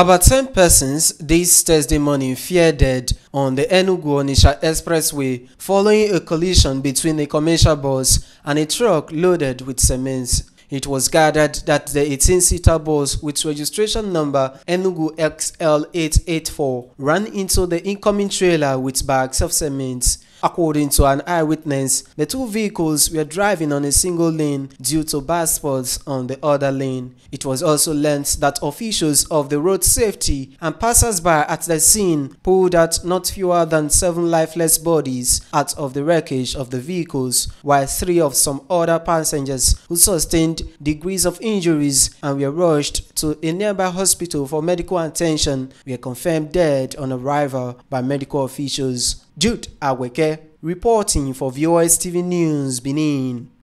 About 10 persons this Thursday morning feared dead on the Enugu-Onitsha Expressway following a collision between a commercial bus and a truck loaded with cement. It was gathered that the 18-seater bus with registration number Enugu XL884 ran into the incoming trailer with bags of cement. According to an eyewitness, the two vehicles were driving on a single lane due to bad spots on the other lane. It was also learnt that officials of the road safety and passers-by at the scene pulled out not fewer than seven lifeless bodies out of the wreckage of the vehicles, while three of some other passengers who sustained degrees of injuries and were rushed to a nearby hospital for medical attention were confirmed dead on arrival by medical officials. Jude Aweke reporting for VOS TV News, Benin.